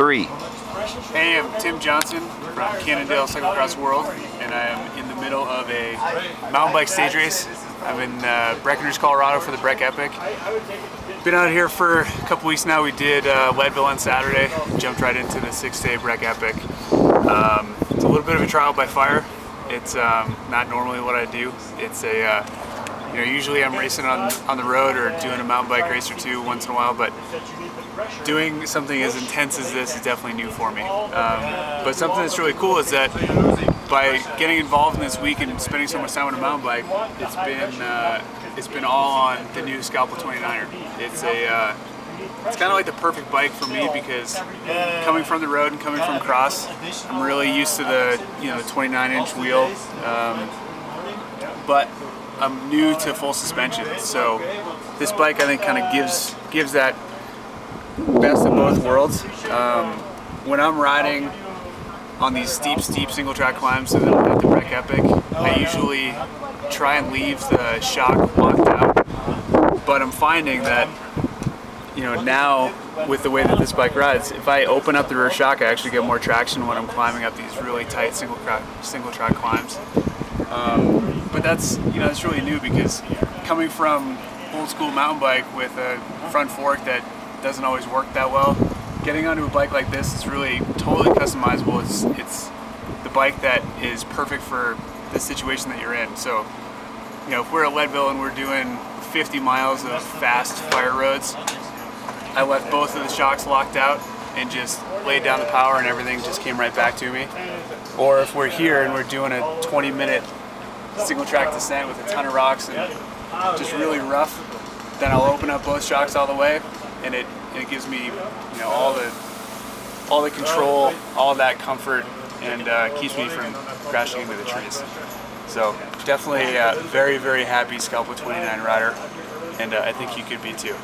three. Hey, I'm Tim Johnson from Cannondale Cyclocross World, and I am in the middle of a mountain bike stage race. I'm in uh, Breckenridge, Colorado for the Breck Epic. Been out here for a couple weeks now. We did uh, Leadville on Saturday, jumped right into the six-day Breck Epic. Um, it's a little bit of a trial by fire. It's um, not normally what I do. It's a uh, you know, usually I'm racing on, on the road or doing a mountain bike race or two once in a while, but doing something as intense as this is definitely new for me. Um, but something that's really cool is that by getting involved in this week and spending so much time on a mountain bike, it's been uh, it's been all on the new Scalpel 29er. It's a uh, it's kind of like the perfect bike for me because coming from the road and coming from cross, I'm really used to the you know 29 inch wheel. Um, but I'm new to full suspension, so this bike I think kind of gives gives that best of both worlds. Um, when I'm riding on these steep, steep single track climbs at the, at the Breck Epic, I usually try and leave the shock locked out, but I'm finding that you know now with the way that this bike rides, if I open up the rear shock, I actually get more traction when I'm climbing up these really tight single track single track climbs. Um, but that's you know it's really new because coming from old school mountain bike with a front fork that doesn't always work that well, getting onto a bike like this is really totally customizable. It's it's the bike that is perfect for the situation that you're in. So you know if we're at Leadville and we're doing 50 miles of fast fire roads, I left both of the shocks locked out and just laid down the power and everything just came right back to me. Or if we're here and we're doing a 20 minute single track descent with a ton of rocks and just really rough, then I'll open up both shocks all the way and it, it gives me you know all the all the control, all that comfort and uh, keeps me from crashing into the trees. So definitely a very, very happy Scalpel 29 rider and uh, I think you could be too.